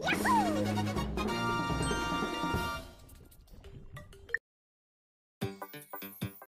Yahoo!